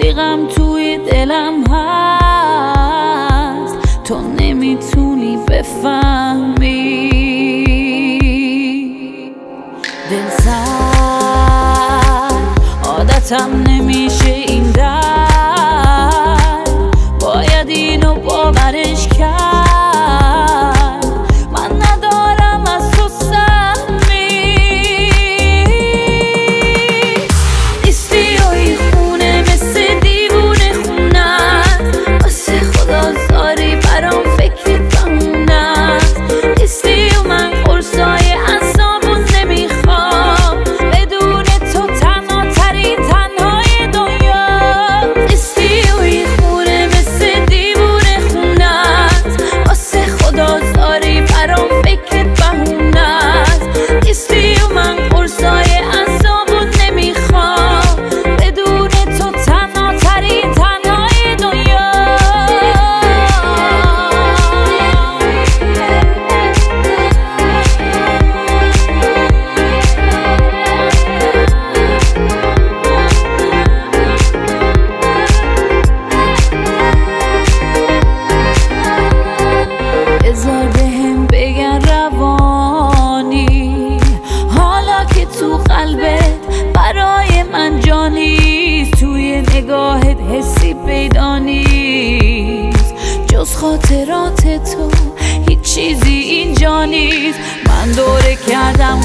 کلی غم توی دلم هست. تو نمی‌تونی بفهمی. دل سر عادتم نمیشه این در. باید اینو باورش کرد. خاطرات تو هیچ چیزی اینجا نیست. من دوره کردم